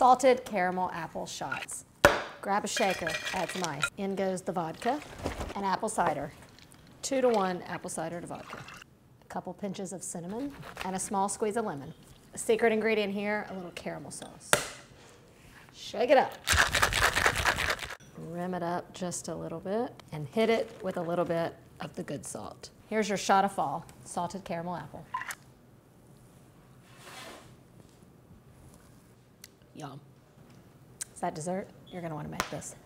salted caramel apple shots. Grab a shaker, add some ice. In goes the vodka and apple cider. Two to one apple cider to vodka. A couple pinches of cinnamon and a small squeeze of lemon. A secret ingredient here, a little caramel sauce. Shake it up. Rim it up just a little bit and hit it with a little bit of the good salt. Here's your shot of fall, salted caramel apple. Yum. Is that dessert? You're gonna wanna make this.